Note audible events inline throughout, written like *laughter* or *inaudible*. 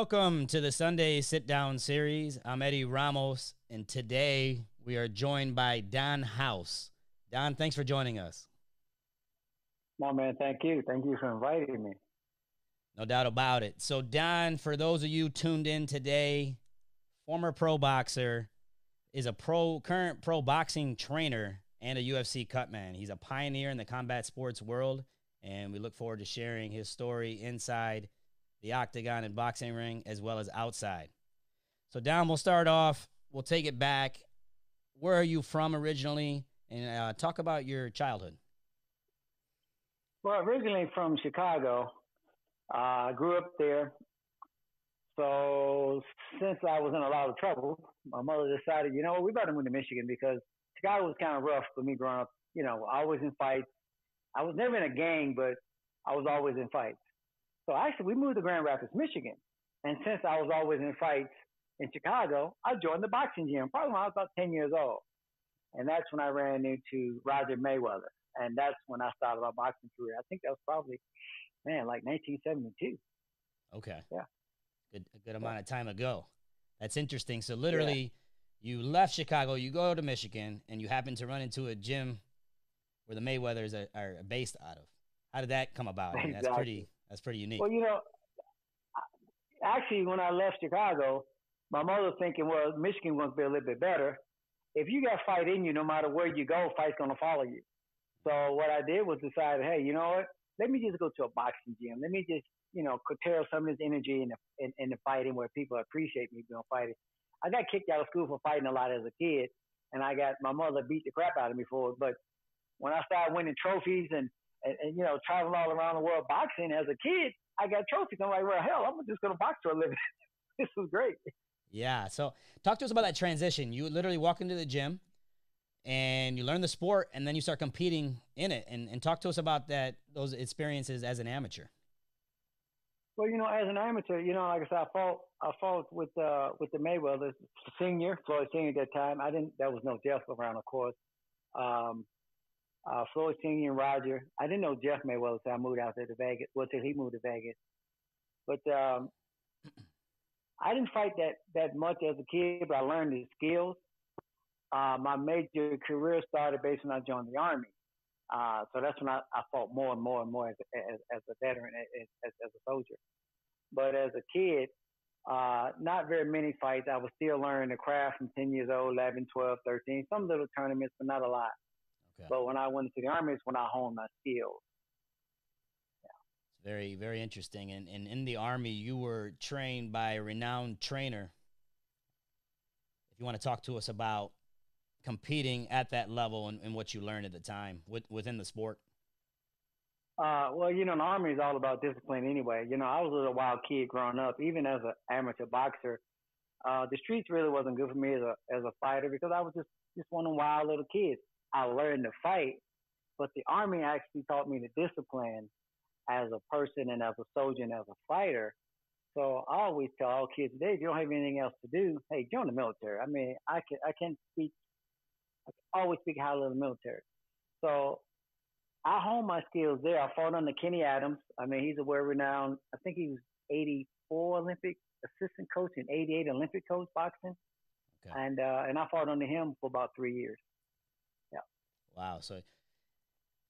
welcome to the Sunday Sit Down series. I'm Eddie Ramos, and today we are joined by Don House. Don, thanks for joining us. No, man, thank you. Thank you for inviting me. No doubt about it. So, Don, for those of you tuned in today, former pro boxer, is a pro current pro boxing trainer and a UFC cutman. He's a pioneer in the combat sports world, and we look forward to sharing his story inside the octagon and boxing ring as well as outside. So, Don, we'll start off. We'll take it back. Where are you from originally? And uh, talk about your childhood. Well, originally from Chicago. I uh, grew up there. So since I was in a lot of trouble, my mother decided, you know, we better move to Michigan because Chicago was kind of rough for me growing up. You know, I was in fights. I was never in a gang, but I was always in fights. So actually, we moved to Grand Rapids, Michigan. And since I was always in fights in Chicago, I joined the boxing gym probably when I was about 10 years old. And that's when I ran into Roger Mayweather. And that's when I started my boxing career. I think that was probably, man, like 1972. Okay. Yeah. Good, a good amount of time ago. That's interesting. So literally, yeah. you left Chicago, you go to Michigan, and you happen to run into a gym where the Mayweathers are, are based out of. How did that come about? Exactly. that's pretty. That's pretty unique. Well, you know, actually, when I left Chicago, my mother was thinking, well, Michigan going to be a little bit better. If you got fight in you, no matter where you go, fight's gonna follow you. So what I did was decide, hey, you know what? Let me just go to a boxing gym. Let me just, you know, curtail some of this energy in the in, in the fighting where people appreciate me doing fighting. I got kicked out of school for fighting a lot as a kid, and I got my mother beat the crap out of me for it. But when I started winning trophies and and, and you know traveling all around the world boxing as a kid, I got trophies. I'm like, well, hell, I'm just gonna box for a living. *laughs* this was great. Yeah. So talk to us about that transition. You literally walk into the gym and you learn the sport and then you start competing in it and, and talk to us about that those experiences as an amateur well you know as an amateur you know like i said i fought i fought with uh with the mayweathers senior floyd senior at that time i didn't that was no jeff around of course um uh floyd senior and roger i didn't know jeff mayweather so i moved out there to vegas well till he moved to vegas but um i didn't fight that that much as a kid but i learned the skills uh, my major career started based when I joined the Army. Uh, so that's when I, I fought more and more and more as a, as, as a veteran, as, as, as a soldier. But as a kid, uh, not very many fights. I was still learning the craft from 10 years old, 11, 12, 13, some little tournaments, but not a lot. Okay. But when I went into the Army, it's when I honed my skills. Yeah. It's very, very interesting. And, and in the Army, you were trained by a renowned trainer. If you want to talk to us about competing at that level and, and what you learned at the time with, within the sport? Uh, well, you know, the army is all about discipline anyway. You know, I was a little wild kid growing up, even as an amateur boxer. Uh, the streets really wasn't good for me as a as a fighter because I was just just one of them wild little kids. I learned to fight, but the army actually taught me the discipline as a person and as a soldier and as a fighter. So I always tell all kids today, if you don't have anything else to do, hey, join the military. I mean, I can I can speak I always speak highly of the military. So I honed my skills there. I fought under Kenny Adams. I mean, he's a world renowned, I think he was 84 Olympic assistant coach and 88 Olympic coach boxing. Okay. And, uh, and I fought under him for about three years. Wow. So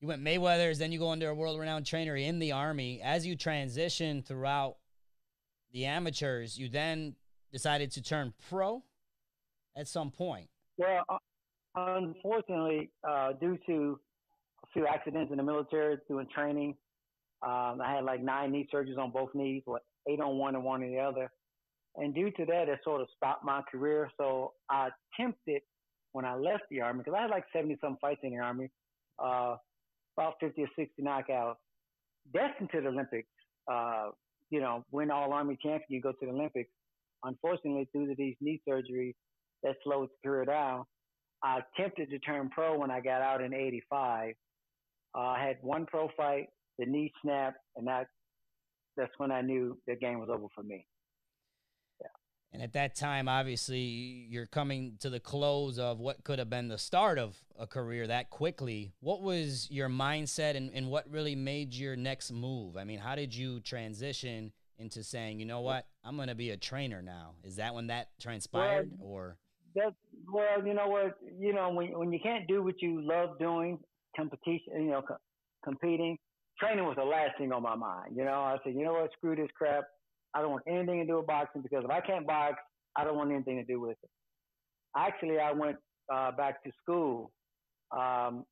you went Mayweather's, then you go under a world renowned trainer in the Army. As you transition throughout the amateurs, you then decided to turn pro at some point. Well, uh, Unfortunately, uh, due to a few accidents in the military doing training, um, I had like nine knee surgeries on both knees, what eight on one and one on the other. And due to that, it sort of stopped my career. So I attempted when I left the army because I had like 70 some fights in the army, uh, about 50 or 60 knockouts, destined to the Olympics. Uh, you know, win all army champion, you go to the Olympics. Unfortunately, due to these knee surgeries, that slowed the career down. I attempted to turn pro when I got out in '85. Uh, I had one pro fight, the knee snapped, and that that's when I knew the game was over for me. And at that time, obviously, you're coming to the close of what could have been the start of a career that quickly. What was your mindset and, and what really made your next move? I mean, how did you transition into saying, you know what, I'm going to be a trainer now? Is that when that transpired, well, or? That well, you know what, you know when when you can't do what you love doing, competition, you know, co- competing, training was the last thing on my mind. You know, I said, you know what, screw this crap. I don't want anything to do with boxing because if I can't box, I don't want anything to do with it. Actually, I went uh, back to school. Um,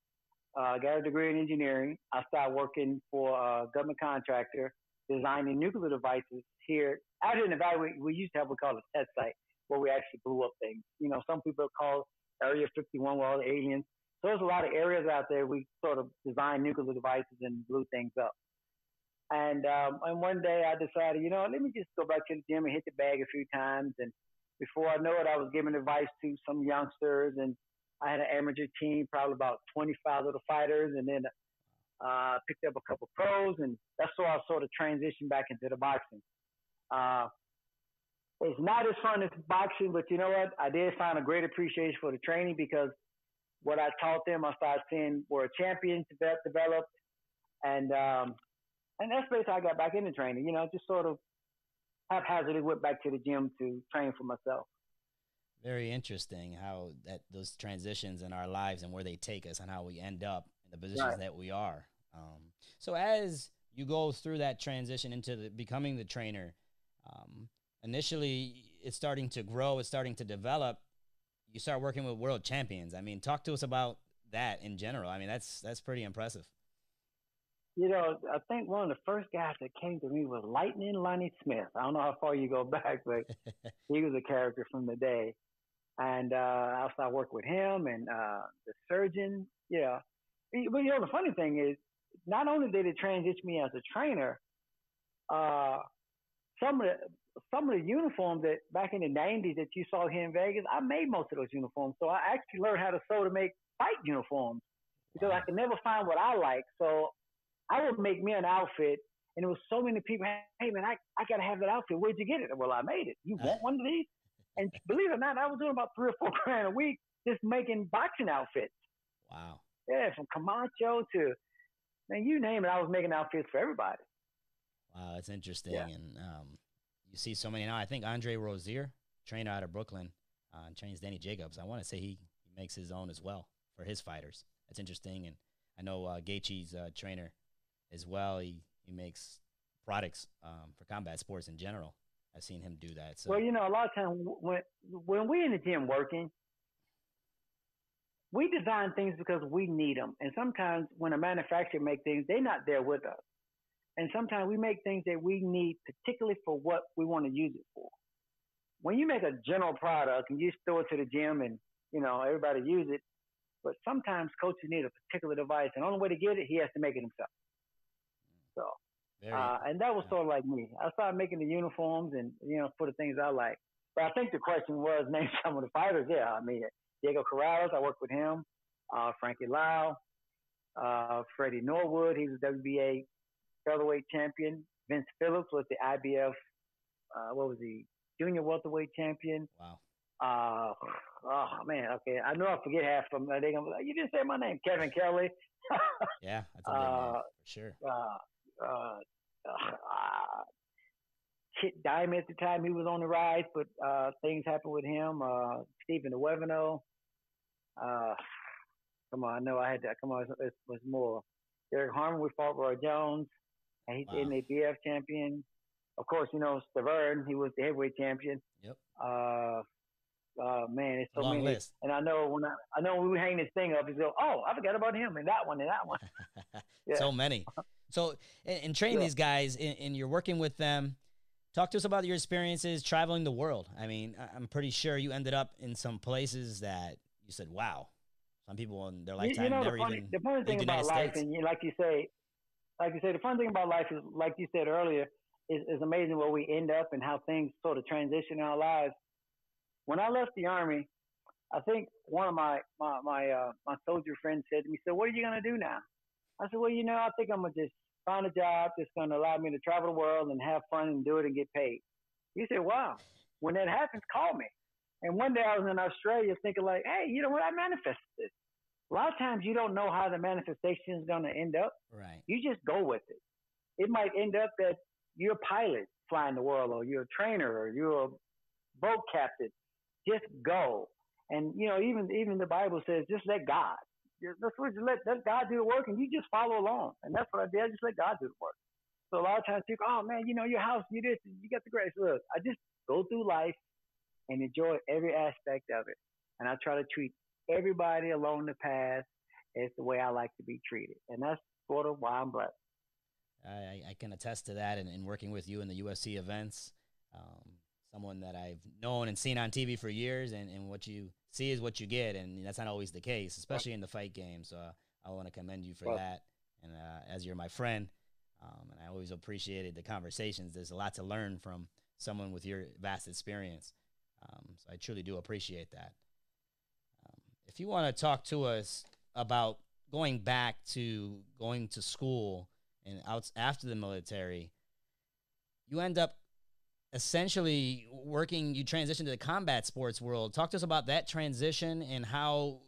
uh, got a degree in engineering. I started working for a government contractor designing nuclear devices here. Out here in Nevada, we, we used to have what we call a test site where we actually blew up things. You know, some people call Area 51 where all the aliens. So there's a lot of areas out there we sort of designed nuclear devices and blew things up. And um, and one day I decided, you know, let me just go back to the gym and hit the bag a few times. And before I know it, I was giving advice to some youngsters, and I had an amateur team, probably about 25 little fighters, and then uh, picked up a couple pros, and that's where I sort of transitioned back into the boxing. Uh, it's not as fun as boxing, but you know what? I did find a great appreciation for the training because what I taught them, I started seeing where champions developed, and um, and that's basically how I got back into training. You know, just sort of haphazardly went back to the gym to train for myself. Very interesting how that those transitions in our lives and where they take us and how we end up in the positions right. that we are. Um, so as you go through that transition into the, becoming the trainer, um, initially it's starting to grow, it's starting to develop. You start working with world champions. I mean, talk to us about that in general. I mean, that's that's pretty impressive. You know, I think one of the first guys that came to me was Lightning Lonnie Smith. I don't know how far you go *laughs* back, but *laughs* he was a character from the day. And uh, I started working with him and uh, the surgeon. Yeah, but you know, the funny thing is, not only did it transition me as a trainer, uh, some of the some of the uniforms that back in the '90s that you saw here in Vegas, I made most of those uniforms. So I actually learned how to sew to make fight uniforms because I could never find what I like. So I would make me an outfit, and there was so many people. Hey man, I I gotta have that outfit. Where'd you get it? Well, I made it. You want one of these? *laughs* And believe it or not, I was doing about three or four *laughs* grand a week just making boxing outfits. Wow. Yeah, from Camacho to man, you name it, I was making outfits for everybody. Wow, that's interesting. Yeah. And um, you see so many now. I think Andre Rozier, trainer out of Brooklyn, uh, trains Danny Jacobs. I want to say he, he makes his own as well for his fighters. That's interesting. And I know uh, Gaethje's uh, trainer as well. He he makes products um, for combat sports in general. I've seen him do that. So. Well, you know, a lot of times when when we in the gym working, we design things because we need them. And sometimes when a manufacturer make things, they're not there with us. And sometimes we make things that we need particularly for what we want to use it for. When you make a general product and you throw it to the gym and, you know, everybody use it, but sometimes coaches need a particular device and the only way to get it, he has to make it himself. So, uh, and that was sort of like me. I started making the uniforms and, you know, for the things I like. But I think the question was *laughs* name some of the fighters. Yeah, I mean, Diego Corrales, I worked with him. Uh, Frankie Lau, uh, Freddie Norwood, he was WBA featherweight champion. Vince Phillips was the IBF, uh, what was he, junior welterweight champion. Wow. Uh, oh man, okay. I know I forget half of them. They gonna be like, you didn't say my name, Kevin Kelly. *laughs* yeah, that's a uh, name for sure. Uh, uh, uh, Kit Diamond at the time, he was on the rise, but uh, things happened with him. Uh, Stephen Uwevano. Uh, come on, I know I had to. Come on, it was more. Derrick Harmon, we fought Roy Jones, and he's wow. in the champion. Of course, you know Stiverne, he was the heavyweight champion. Yep. Uh, uh, man, it's so Long many. List. And I know when I, I know when we hang this thing up, he's go, oh, I forgot about him and that one and that one. *laughs* yeah. So many. *laughs* So, in, in training yeah. these guys, and, and you're working with them Talk to us about your experiences traveling the world. I mean, I'm pretty sure you ended up in some places that you said, "Wow." Some people in their lifetime you know, never the funny, even. The funny thing about life, and you, like you say, like you say, the fun thing about life is, like you said earlier, is, is amazing where we end up and how things sort of transition in our lives. When I left the army, I think one of my my my, uh, my soldier friends said to me, "So what are you gonna do now?" I said, "Well, you know, I think I'm gonna just find a job that's going to allow me to travel the world and have fun and do it and get paid. He said, wow, when that happens, call me. And one day I was in Australia thinking like, hey, you know what? I manifested this. A lot of times you don't know how the manifestation is going to end up. Right. You just go with it. It might end up that you're a pilot flying the world or you're a trainer or you're a boat captain. Just go. And you know, even even the Bible says, just let God. That's what you let, let God do the work, and you just follow along. And that's what I did. I just let God do the work. So a lot of times people, oh man, you know, your house, you this, you got the grace. Look, I just go through life and enjoy every aspect of it. And I try to treat everybody along the path as the way I like to be treated. And that's sort of why I'm blessed. I, I can attest to that in, in working with you in the UFC events. Um, someone that I've known and seen on TV for years, and, and what you see is what you get, and that's not always the case, especially in the fight game. So uh, I want to commend you for well, that, and uh, as you're my friend, um, and I always appreciated the conversations. There's a lot to learn from someone with your vast experience, um, so I truly do appreciate that. Um, if you want to talk to us about going back to going to school and out after the military, you end up essentially working you transition to the combat sports world talk to us about that transition and how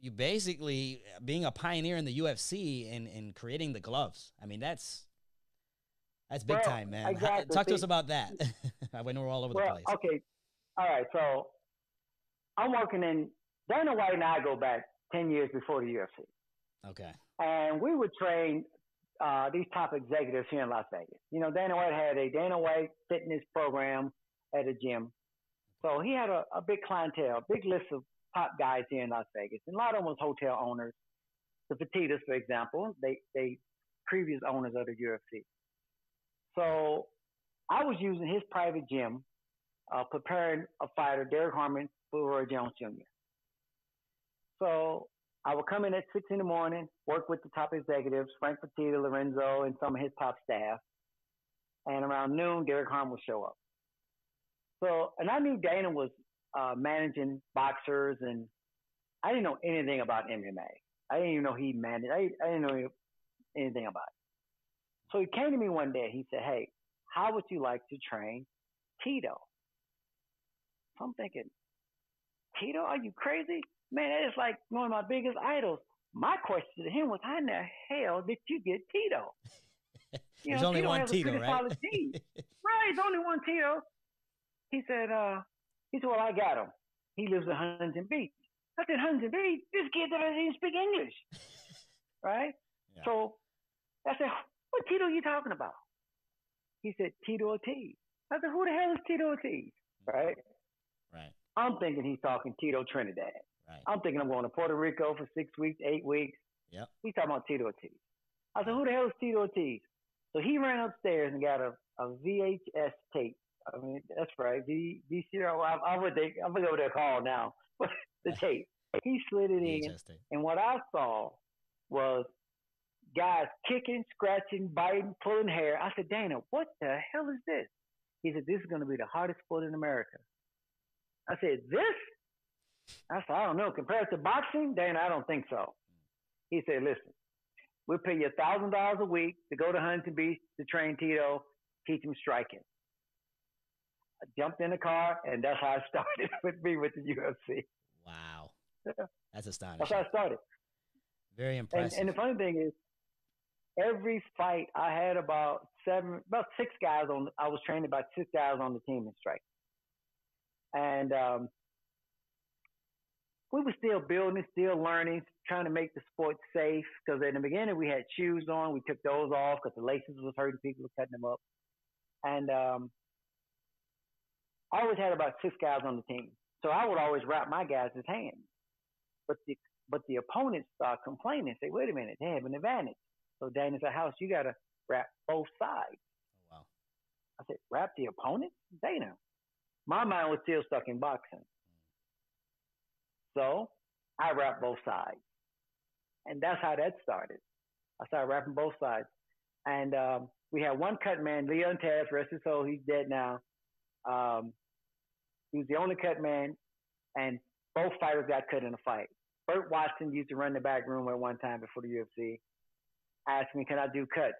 you basically being a pioneer in the UFC and, and creating the gloves. I mean, that's that's big well, time, man. Exactly. Talk to us about that. *laughs* I went we're all over well, the place. Okay, all right. So I'm working in Dana White and I go back ten years before the UFC. Okay. And we would train uh, these top executives here in Las Vegas. You know, Dana White had a Dana White fitness program at a gym. So he had a, a big clientele, a big list of top guys here in Las Vegas. And a lot of them was hotel owners. The Fertittas, for example, they, they previous owners of the UFC. So I was using his private gym, uh, preparing a fighter, Derrick Harmon, for Roy Jones Jr. So I would come in at six in the morning, work with the top executives, Frank Fertitta, Lorenzo, and some of his top staff. And around noon, Derrick Harmon would show up. So, and I knew Dana was uh, managing boxers, and I didn't know anything about MMA. I didn't even know he managed. I, I didn't know anything about it. So he came to me one day. He said, "Hey, how would you like to train Tito?" So I'm thinking, Tito, are you crazy? Man, that is like one of my biggest idols. My question to him was, how in the hell did you get Tito? *laughs* You There's know, only Tito one Tito, right? right, *laughs* there's only one Tito. He said, uh, he said, well, I got him. He lives in Huntington Beach. I said, Huntington Beach? This kid doesn't even speak English. *laughs* right? Yeah. So I said, what Tito are you talking about? He said, Tito Ortiz. I said, who the hell is Tito Ortiz? Right? Right. I'm thinking he's talking Tito Trinidad. Right. I'm thinking I'm going to Puerto Rico for six weeks, eight weeks. Yep. He's talking about Tito Ortiz. I said, who the hell is Tito Ortiz? So he ran upstairs and got a, a VHS tape. I mean, that's right. V, VCR. I, I would think, I forget what they're called now. *laughs* But the *laughs* tape. He slid it in. And what I saw was guys kicking, scratching, biting, pulling hair. I said, Dana, what the hell is this? He said, this is going to be the hardest sport in America. I said, this? I said, I don't know. Compared to boxing, Dana, I don't think so. He said, listen, we'll pay you a thousand dollars a week to go to Huntington Beach to train Tito, teach him striking. I jumped in the car, and that's how I *laughs* started with me with the UFC. Wow, that's astonishing. That's how I started. Very impressive. And, and the funny thing is, every fight I had about seven, about six guys on. I was training about six guys on the team in strike, and um, we were still building, still learning, trying to make the sport safe. Because in the beginning we had shoes on, we took those off because the laces was hurting people, were cutting them up, and um, I always had about six guys on the team, so I would always wrap my guys' hands. But the but the opponents start complaining, say, "Wait a minute, they have an advantage." So Dana said, "House, you got to wrap both sides." Oh, wow. I said, "Wrap the opponent, Dana." My mind was still stuck in boxing. So I wrapped both sides. And that's how that started. I started wrapping both sides. And um, we had one cut man, Leon Tabbs, rest his soul, he's dead now. Um, he was the only cut man, and both fighters got cut in a fight. Burt Watson used to run the back room at one time before the UFC. Asked me, can I do cuts?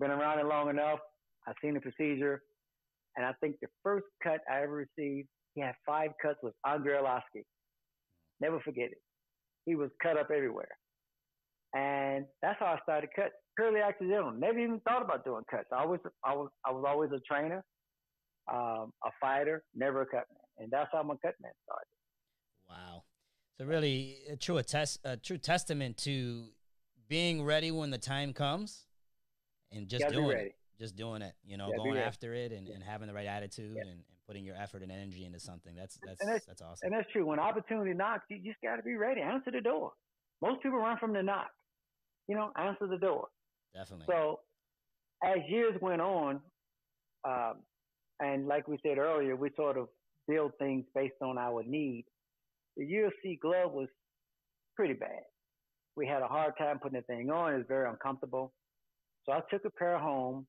Been around it long enough. I've seen the procedure. And I think the first cut I ever received, he had five cuts, was Andre Arlovski. Never forget it. He was cut up everywhere. And that's how I started cuts, purely accidental. Never even thought about doing cuts. I was, I was, I was always a trainer, um, a fighter, never a cut man, and that's how my cut man started. Wow, so really a true attest, a true testament to being ready when the time comes, and just doing it, just doing it. You know, going after it and, yeah. and having the right attitude yeah. and, putting your effort and energy into something. That's that's that's, that's awesome. And that's true. When opportunity knocks, you just got to be ready. Answer the door. Most people run from the knock you know, answer the door. Definitely. So as years went on, um, and like we said earlier, we sort of build things based on our need. The UFC glove was pretty bad. We had a hard time putting the thing on. It was very uncomfortable. So I took a pair home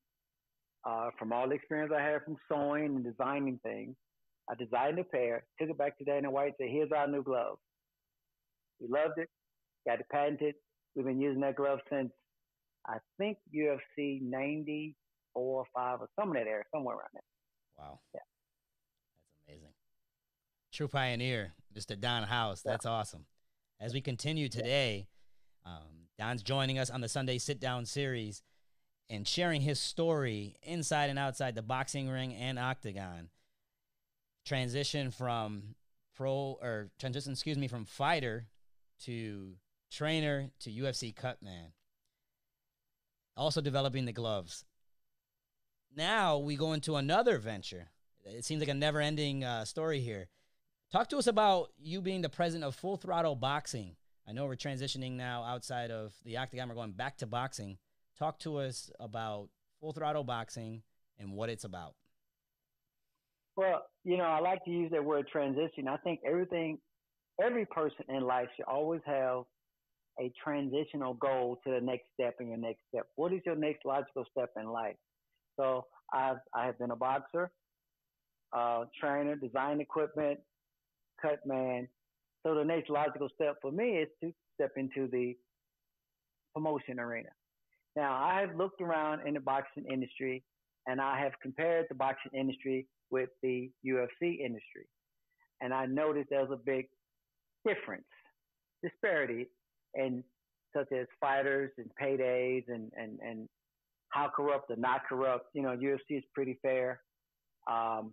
uh, from all the experience I had from sewing and designing things. I designed a pair, took it back to Dana White, said, here's our new glove. He loved it, got it patented, We've been using that glove since I think UFC 94 or 5 or some of that area, somewhere around there. Wow. Yeah. That's amazing. True pioneer, Mr. Don House. Yeah. That's awesome. As we continue today, um, Don's joining us on the Sunday Sit Down series and sharing his story inside and outside the boxing ring and octagon. Transition from pro or transition, excuse me, from fighter to trainer to UFC cut man. Also developing the gloves. Now we go into another venture. It seems like a never ending uh, story here. Talk to us about you being the president of Full Throttle Boxing. I know we're transitioning now outside of the octagon. We're going back to boxing. Talk to us about Full Throttle Boxing and what it's about. Well, you know, I like to use that word transition. I think everything, every person in life should always have a transitional goal to the next step in your next step. What is your next logical step in life? So I've I have been a boxer, uh, trainer, design equipment, cut man. So the next logical step for me is to step into the promotion arena. Now I have looked around in the boxing industry and I have compared the boxing industry with the UFC industry. And I noticed there's a big difference, disparity and such as fighters and paydays and, and, and how corrupt or not corrupt. You know, UFC is pretty fair. Um,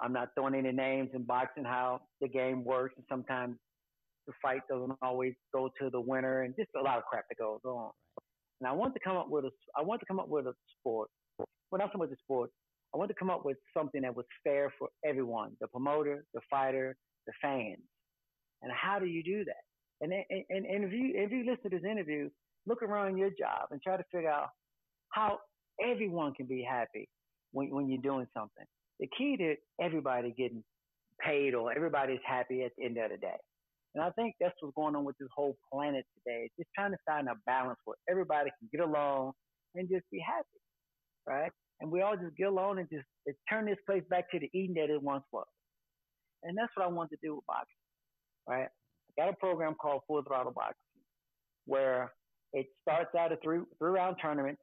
I'm not throwing any names in boxing, how the game works, and sometimes the fight doesn't always go to the winner, and just a lot of crap that goes on. And I want to come up with a, I want to come up with a sport. Well, not so much a sport. I want to come up with something that was fair for everyone: the promoter, the fighter, the fans. And how do you do that? And, and, and if you if you listen to this interview, look around your job and try to figure out how everyone can be happy when when you're doing something. The key to everybody getting paid or everybody's happy at the end of the day. And I think that's what's going on with this whole planet today. It's just trying to find a balance where everybody can get along and just be happy, right? And we all just get along and just turn this place back to the Eden that it once was. And that's what I want to do with boxing, right? I got a program called Full Throttle Boxing where it starts out a three three round tournament,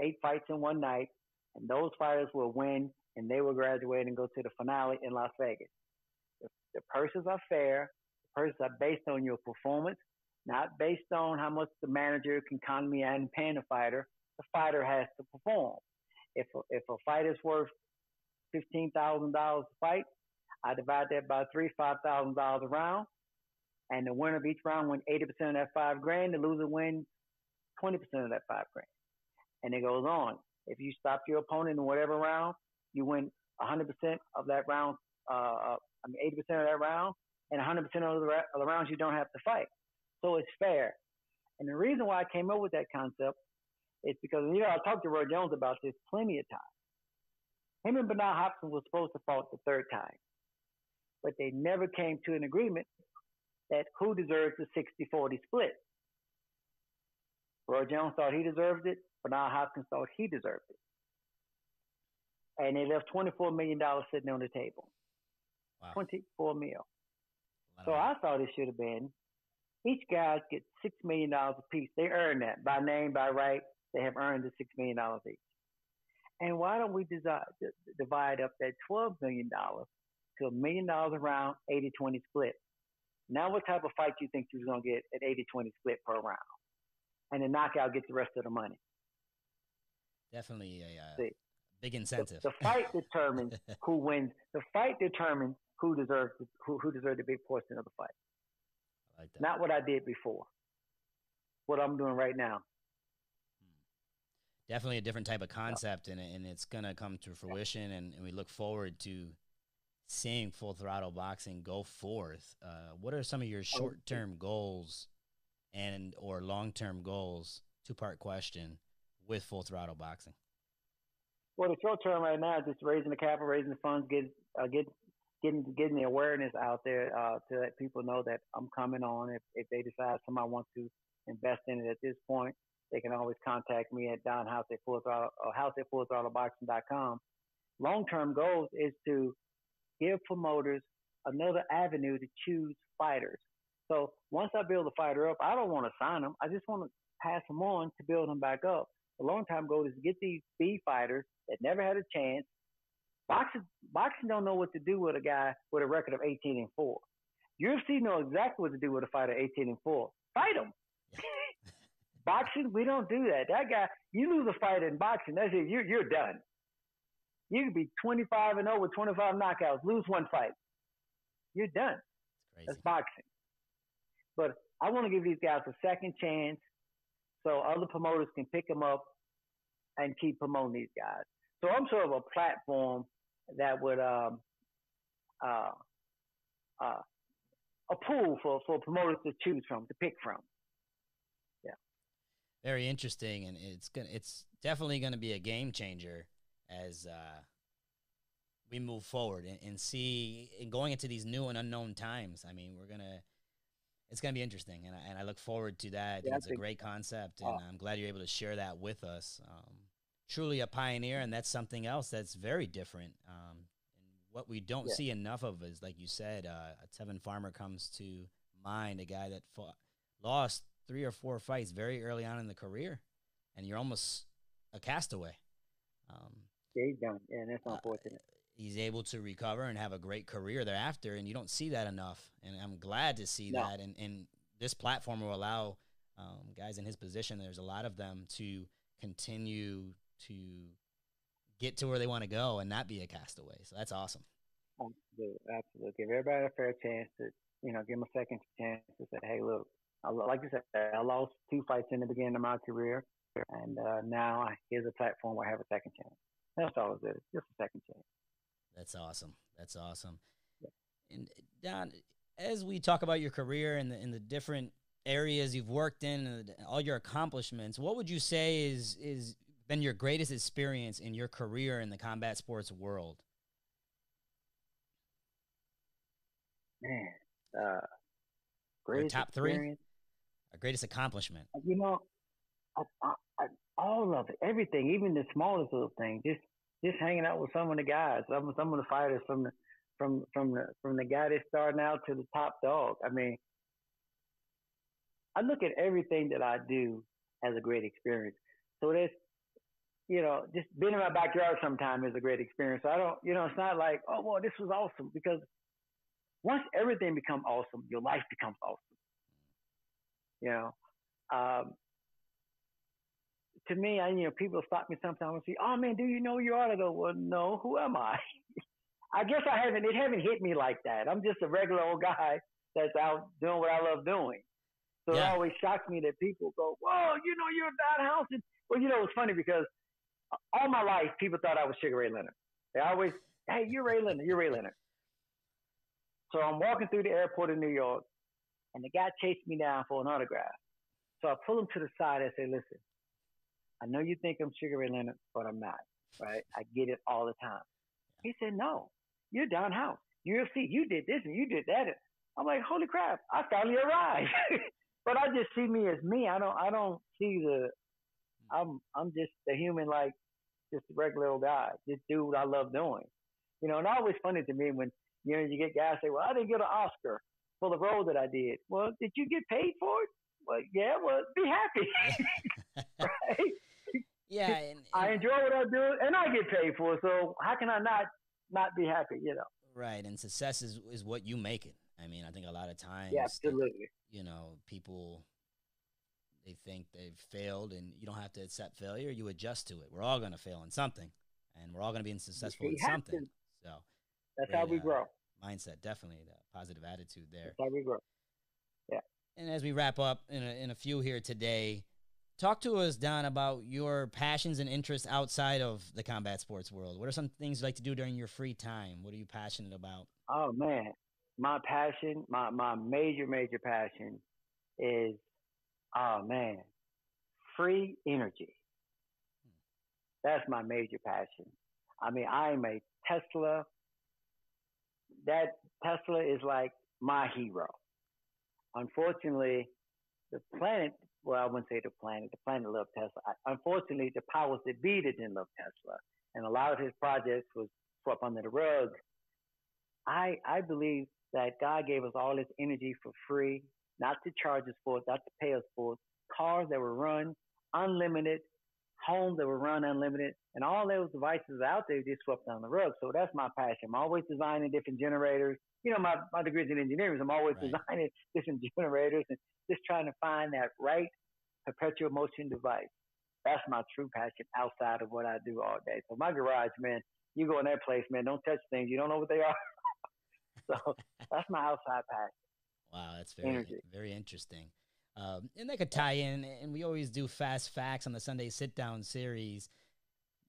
eight fights in one night, and those fighters will win and they will graduate and go to the finale in Las Vegas. The purses are fair. Purses are based on your performance, not based on how much the manager can economy and paying the fighter. The fighter has to perform. If a, if a fight is worth fifteen thousand dollars a fight, I divide that by three, five thousand dollars a round and the winner of each round wins 80% of that five grand. The loser wins 20% of that five grand. And it goes on. If you stop your opponent in whatever round, you win 100% of that round, uh, uh I mean 80% of that round, and 100% of the, of the rounds you don't have to fight. So it's fair. And the reason why I came up with that concept is because, you know, I talked to Roy Jones about this plenty of times. Him and Bernard Hopkins were supposed to fight the third time, but they never came to an agreement that who deserves the 60-40 split. Roy Jones thought he deserved it. Bernard Hopkins thought he deserved it. And they left $24 million sitting on the table. Wow. 24 mil. So I thought it should have been each guy gets $6 million a piece. They earn that by name, by right. They have earned the $6 million each. And why don't we divide up that $12 million to a million dollars around 80 20 split? Now, what type of fight do you think you're going to get at 80 20 split per round? and the knockout gets the rest of the money. Definitely a uh, big incentive. The, the fight *laughs* determines who wins. The fight determines who deserves who, who deserves the big portion of the fight. Like Not what I did before. What I'm doing right now. Hmm. Definitely a different type of concept, and, and it's going to come to fruition. And, and we look forward to seeing full throttle boxing go forth. Uh, what are some of your oh, short term goals and or long term goals? Two part question with full throttle boxing. Well, the short term right now is just raising the capital, raising the funds, get uh, get getting getting the awareness out there uh, to let people know that I'm coming on. If if they decide somebody wants to invest in it at this point, they can always contact me at Don House at Full Throttle or House at Full Throttle Boxing.com. Long term goals is to give promoters another avenue to choose fighters. So once I build a fighter up, I don't want to sign them. I just want to pass them on to build them back up. The long term goal is to get these B fighters that never had a chance Boxing, boxing don't know what to do with a guy with a record of 18 and four. UFC know exactly what to do with a fighter 18 and four. Fight him. *laughs* boxing, we don't do that. That guy, you lose a fight in boxing, that's it. You're you're done. You could be 25 and 0 with 25 knockouts, lose one fight. You're done. That's boxing. But I want to give these guys a second chance so other promoters can pick them up and keep promoting these guys. So I'm sort of a platform that would um, uh, uh, a pool for, for promoters to choose from, to pick from. Yeah. Very interesting, and it's gonna it's definitely going to be a game changer as uh, we move forward and, and see and going into these new and unknown times. I mean, we're gonna it's gonna be interesting, and I, and I look forward to that. Yeah, it's a great concept, and I'm glad you're able to share that with us. Um, truly a pioneer, and that's something else that's very different. Um, and what we don't yeah. see enough of is, like you said, uh, Tevin Farmer comes to mind, a guy that fought, lost three or four fights very early on in the career, and you're almost a castaway. Um, yeah, he's done, yeah, and that's uh, unfortunate. Uh, he's able to recover and have a great career thereafter, and you don't see that enough. And I'm glad to see no. that. And, and this platform will allow um, guys in his position. There's a lot of them to continue to get to where they want to go and not be a castaway. So that's awesome. Absolutely, absolutely. Give everybody a fair chance to, you know, give them a second chance to say, hey, look, I, like you said, I lost two fights in the beginning of my career, and uh, now here's a platform where I have a second chance. That's all it is, just a second chance. That's awesome. That's awesome. Yeah. And Don, as we talk about your career and the, and the different areas you've worked in and all your accomplishments, what would you say is is been your greatest experience in your career in the combat sports world? Man, uh, greatest top three, a greatest accomplishment. Uh, you know, I, I, I, all of it, everything, even the smallest little thing. Just just hanging out with some of the guys, some some of the fighters from the from from the from the guy that's starting out to the top dog. I mean, I look at everything that I do as a great experience. So there's you know, just being in my backyard sometime is a great experience. So I don't, you know, it's not like, oh, well, this was awesome because once everything becomes awesome, your life becomes awesome. You know, um, to me, I, you know, people stop me sometimes and say, oh man, do you know you ought to go? Well, no, who am I? *laughs* I guess I haven't, it haven't hit me like that. I'm just a regular old guy that's out doing what I love doing. So yeah. it always shocks me that people go, whoa, you know, you're Don House. And, well, you know, it's funny because all my life, people thought I was Sugar Ray Leonard. They always, hey, you're Ray Leonard, you're Ray Leonard. So I'm walking through the airport in New York, and the guy chased me down for an autograph. So I pull him to the side and say, listen, I know you think I'm Sugar Ray Leonard, but I'm not, right? I get it all the time. He said, no, you're Don House. UFC, you did this and you did that. I'm like, holy crap, I finally arrived. *laughs* but I just see me as me. I don't, I don't see the I'm I'm just a human like just a regular old guy. Just do what I love doing. You know, and always funny to me when you know you get guys say, "Well, I didn't get an Oscar for the role that I did." Well, did you get paid for it? Well, yeah. Well, be happy, *laughs* *laughs* right? Yeah, and, *laughs* and, I enjoy what I do, and I get paid for it. So how can I not not be happy? You know. Right, and success is is what you make it. I mean, I think a lot of times, yeah, absolutely. You know, people they think they've failed, and you don't have to accept failure. You adjust to it. We're all going to fail in something, and we're all going to be unsuccessful We in something. to. So That's Great, how we uh, grow. mindset, definitely the positive attitude there. That's how we grow. Yeah. And as we wrap up in a, in a few here today, talk to us, Don, about your passions and interests outside of the combat sports world. What are some things you like to do during your free time? What are you passionate about? Oh man, my passion, my my major major passion is, oh man, free energy. That's my major passion. I mean, I am a Tesla. That Tesla is like my hero. Unfortunately, the planet. Well, I wouldn't say the planet. The planet loved Tesla. I- Unfortunately, the powers that be that didn't love Tesla, and a lot of his projects was swept under the rug. I I believe that God gave us all this energy for free, not to charge us for it, not to pay us for it. Cars that were run unlimited, homes that were run unlimited, and all those devices out there just swept down the rug. So that's my passion. I'm always designing different generators. You know, my, my degree's in engineering, so I'm always Right. designing *laughs* different generators and just trying to find that right perpetual motion device. That's my true passion outside of what I do all day. So my garage, man, you go in that place, man, don't touch things. You don't know what they are. *laughs* so *laughs* that's my outside passion. Wow, that's very Energy. very interesting. Um, and that could tie in, and we always do fast facts on the Sunday sit down series.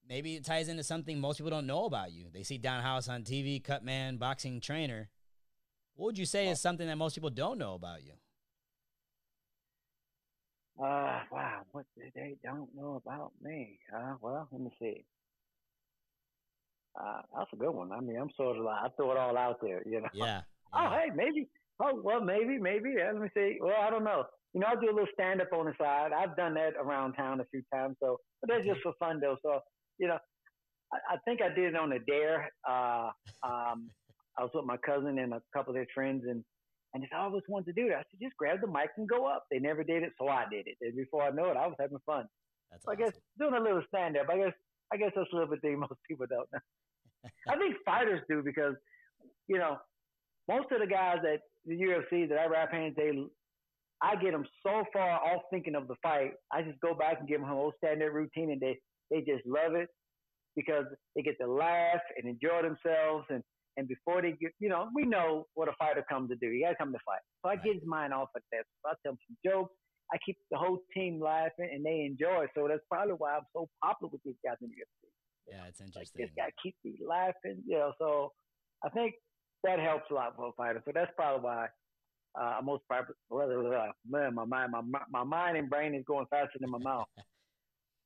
Maybe it ties into something most people don't know about you. They see Don House on TV, cut man, boxing trainer. What would you say is something that most people don't know about you? Uh, wow, what do they don't know about me? Uh, well, let me see. Uh, that's a good one. I mean, I'm sort of like I throw it all out there, you know. Yeah. *laughs* Oh, hey, maybe. Oh, well, maybe, maybe. Yeah, let me see. Well, I don't know. You know, I'll do a little stand up on the side. I've done that around town a few times. So, but that's just for fun, though. So, you know, I, I think I did it on a dare. Uh, um, *laughs* I was with my cousin and a couple of their friends, and and just always wanted to do that. I said, just grab the mic and go up. They never did it, so I did it. And before I know it, I was having fun. That's So I awesome. guess doing a little stand up. I guess I guess that's a little bit thing *laughs* most people don't know. I think fighters do because you know most of the guys at the UFC that I rap hands, they I get them so far off thinking of the fight. I just go back and give them a whole stand up routine, and they they just love it because they get to laugh and enjoy themselves and. And before they get, you know, we know what a fighter comes to do. He got to come to fight. So I get his mind off of that. So I tell him some jokes. I keep the whole team laughing and they enjoy. it. So that's probably why I'm so popular with these guys in the UFC. Yeah, it's Like interesting. this guy keeps me laughing, you know. So I think that helps a lot for a fighter. So that's probably why uh, I'm most popular. Uh, man, my mind, my my mind and brain is going faster than my *laughs* mouth.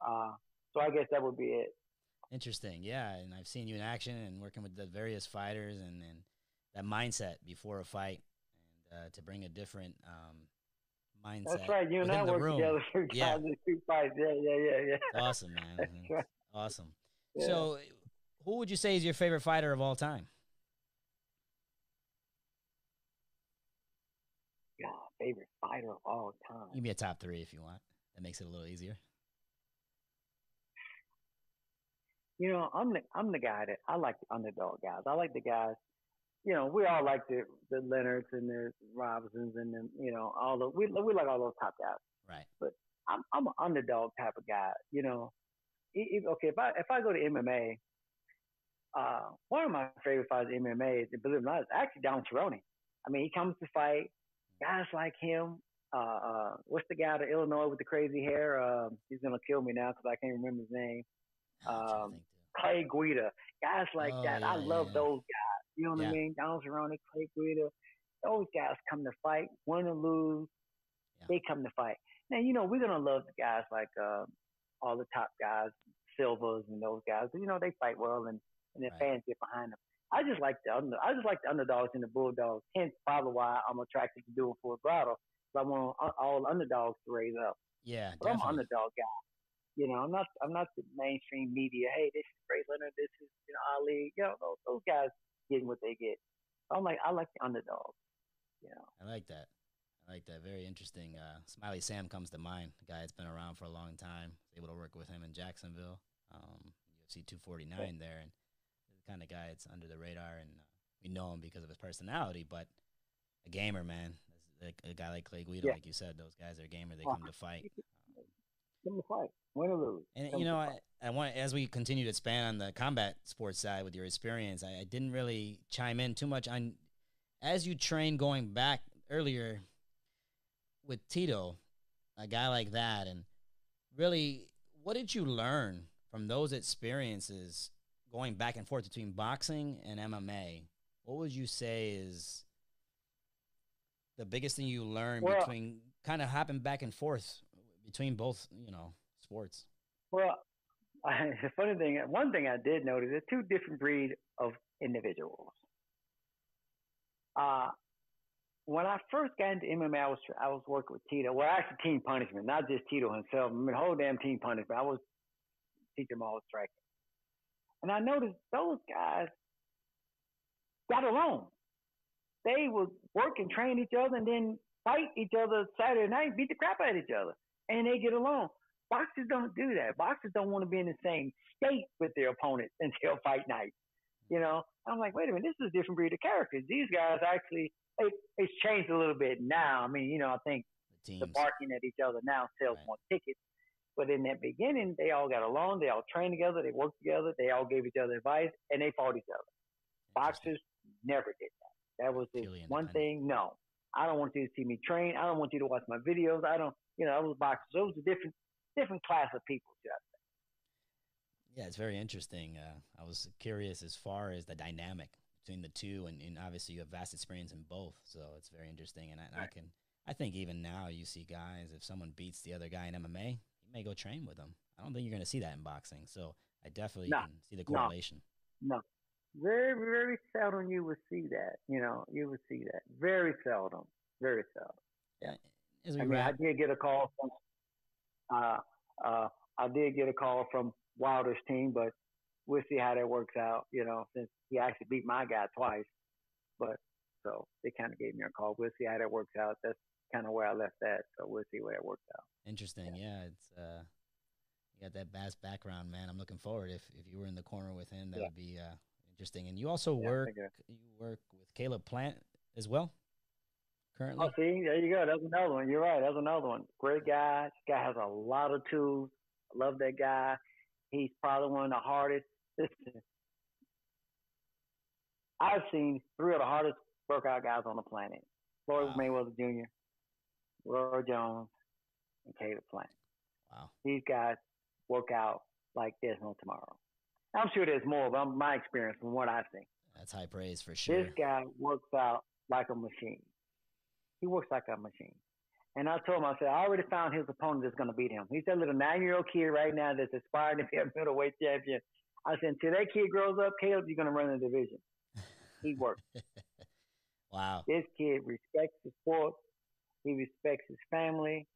Uh, so I guess that would be it. Interesting, yeah. And I've seen you in action and working with the various fighters and, and that mindset before a fight and uh, to bring a different um, mindset. That's right. You and I work room. together for *laughs* Yeah. two fights. Yeah, yeah, yeah, yeah. It's awesome, man. *laughs* Right. Awesome. Yeah. So, who would you say is your favorite fighter of all time? Fighter of all time. Give me a top three if you want. That makes it a little easier. you know, I'm the I'm the guy that I like the underdog guys. I like the guys. You know, we all like the the Leonards and the Robinsons and then you know all the we we like all those top guys. Right. But I'm I'm an underdog type of guy. You know, e- okay, if I if I go to MMA, uh, one of my favorite fighters in MMA is believe it or not is actually Don Cerrone. I mean, he comes to fight guys like him. Uh, uh, what's the guy out of Illinois with the crazy hair? Um, he's gonna kill me now because I can't remember his name. I'm trying to Um. Clay Guida, guys like Oh, that. I love yeah. those guys. You know what Yeah. I mean? Don Cerrone, Clay Guida, those guys come to fight, win or lose, Yeah. they come to fight. Now you know we're gonna love the guys like uh, all the top guys, Silvers and those guys. You know they fight well and and the Right. fans get behind them. I just like the under, I just like the underdogs and the bulldogs. Hence, probably why I'm attracted to doing Throttle. 'cause I want all, underdogs to raise up. Yeah, But I'm an underdog guy. You know, I'm not I'm not the mainstream media. Hey, this is Ray Leonard. This is you know Ali. You know, those, those guys getting what they get. I'm like I like the underdog. You know, I like that. I like that. Very interesting. Uh, Smiley Sam comes to mind. A guy that's been around for a long time. Able to work with him in Jacksonville, um, UFC 249 there, and the kind of guy that's under the radar, and uh, we know him because of his personality. But a gamer, man. There's, a, guy like Clay Guida, Yeah. like you said, those guys are gamer. They Oh. come to fight. Come to fight, win or lose. And come you know. I, I want as we continue to expand on the combat sports side with your experience, I, I didn't really chime in too much on as you train going back earlier with Tito, a guy like that, and really, what did you learn from those experiences going back and forth between boxing and MMA? What would you say is the biggest thing you learned Well- between kind of hopping back and forth between both, you know, sports? Well, I, *laughs* the funny thing, one thing I did notice, there's two different breed of individuals. Uh, when I first got into MMA, I was I was working with Tito. Well, actually, team punishment, not just Tito himself. I mean, the whole damn team punishment. I was teaching my whole striking, and I noticed those guys got along. They would work and train each other, and then fight each other Saturday night, beat the crap out of each other, and they get along. Boxers don't do that. Boxers don't want to be in the same state with their opponent *laughs* until fight night. You know, I'm like, wait a minute, this is a different breed of characters. These guys actually, it, it's changed a little bit now. I mean, you know, I think The the barking at each other now sells Right. more tickets. But in that beginning, they all got along. They all trained together. They worked together. They all gave each other advice, and they fought each other. Boxers never did that. That was the one thing. No, I don't want you to see me train. I don't want you to watch my videos. I don't. You know, I was boxers. It was a different, different class of people. Yeah, it's very interesting. Uh, I was curious as far as the dynamic between the two, and, and obviously you have vast experience in both, so it's very interesting. And I, and I can, I think even now you see guys if someone beats the other guy in MMA, may go train with them. I don't think you're going to see that in boxing. So I definitely No, can see the correlation. No, very, very seldom you would see that. You know, you would see that. Very seldom. Very seldom. Yeah. I mean, I did get a call from, uh, uh, I did get a call from Wilder's team, but we'll see how that works out. You know, since he actually beat my guy twice, but so they kind of gave me a call. We'll see how that works out. That's kind of where I left that. So we'll see where it works out. interesting. Yeah, it's uh, you got that bass background, man. I'm looking forward. If if you were in the corner with him, that Yeah. would be uh, interesting. And you also Yeah, work, you. you work with Caleb Plant as well. Currently, Oh, see, there you go. That's another one. You're right. That's another one. Great guy. This guy has a lot of tools. I love that guy. He's probably one of the hardest. *laughs* I've seen three of the hardest workout guys on the planet: Floyd Wow. Mayweather Jr., Roy Jones, and Caleb Plant. wow. These guys work out like there's no tomorrow. I'm sure there's more, but my experience from what I've seen. That's high praise for sure. This guy works out like a machine. He works like a machine. And I told him, I said, I already found his opponent that's going to beat him. He's that little nine year old kid right now that's aspiring to be a middleweight champion. I said, until that kid grows up, Caleb, you're going to run the division. He works. *laughs* wow. this kid respects the sport. He respects his family.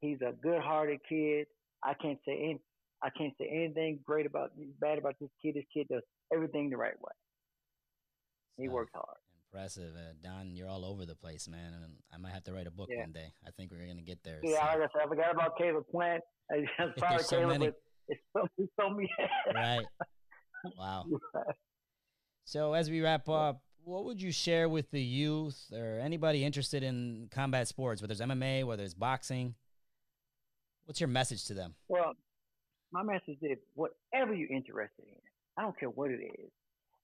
He's a good hearted kid. I can't say any, I can't say anything great about bad about this kid. This kid does everything the right way. He works hard. Impressive. Uh, Don, you're all over the place, man. And I might have to write a book Yeah. one day. I think we're going to get there. Yeah, so- I said, I forgot about Caleb Plant. *laughs* I *laughs* just sorry, so Caleb, many. but it's so, it's so many. *laughs* right. Wow. So as we wrap up, what would you share with the youth or anybody interested in combat sports, whether it's MMA, whether it's boxing? What's your message to them? Well, my message is whatever you're interested in, I don't care what it is.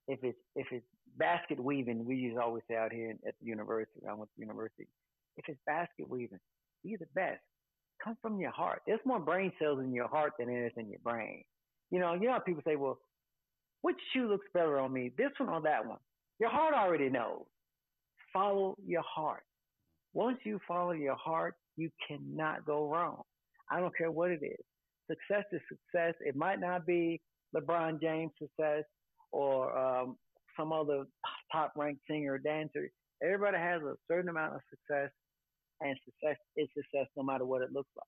If it's if it's basket weaving, we used always say out here at the university, I went to university. If it's basket weaving, be the best. Come from your heart. There's more brain cells in your heart than there is in your brain. You know, you know people say, Well, which shoe looks better on me? This one or that one? Your heart already knows. Follow your heart. Once you follow your heart, you cannot go wrong. I don't care what it is. Success is success. It might not be LeBron James' success or um, some other top ranked singer or dancer. Everybody has a certain amount of success, and success is success no matter what it looks like.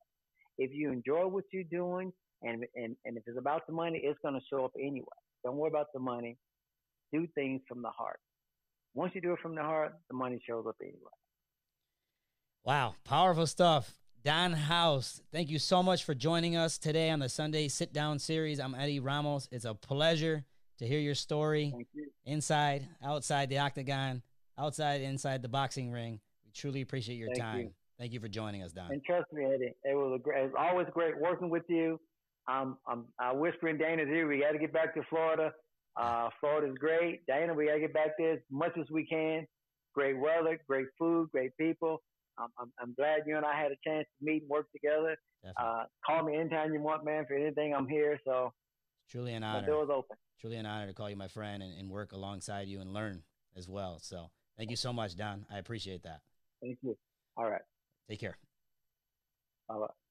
If you enjoy what you're doing, and and, and if it's about the money, it's going to show up anyway. Don't worry about the money. Do things from the heart. Once you do it from the heart, the money shows up anyway. Wow, powerful stuff. Don House, thank you so much for joining us today on the Sunday Sit Down series. I'm Eddie Ramos. It's a pleasure to hear your story you. inside, outside the octagon, outside, inside the boxing ring. We truly appreciate your Thank time. you. Thank you for joining us, Don. And trust me, Eddie, it was a great, it was always great working with you. Um, I'm, I whisper in Dana's ear, we got to get back to Florida. Uh, Florida's great. Dana, we got to get back there as much as we can. Great weather, great food, great people. Um, I'm, I'm glad you and I had a chance to meet and work together. Uh, call me anytime you want, man, for anything. I'm here. So It's truly an the honor. door's open. Truly an honor to call you my friend and, and work alongside you and learn as well. So thank you so much, Don. I appreciate that. Thank you. All right. Take care. Bye bye.